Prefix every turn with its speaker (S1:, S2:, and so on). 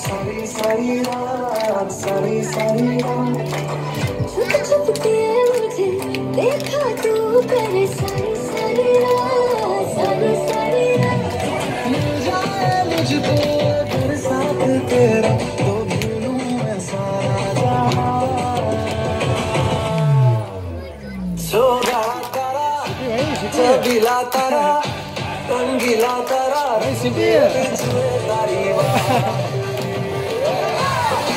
S1: सारी सारी रात सारी सारी रात
S2: छुप छुप के मुझे देखा तू करे सारी सारी रात सारी सारी रात
S1: मिल जाए मुझको अगर साथ तेरा तो भूलूं मैं सारा जहाँ सोगा तारा चबीला तारा रंगीला तारा रंग तारी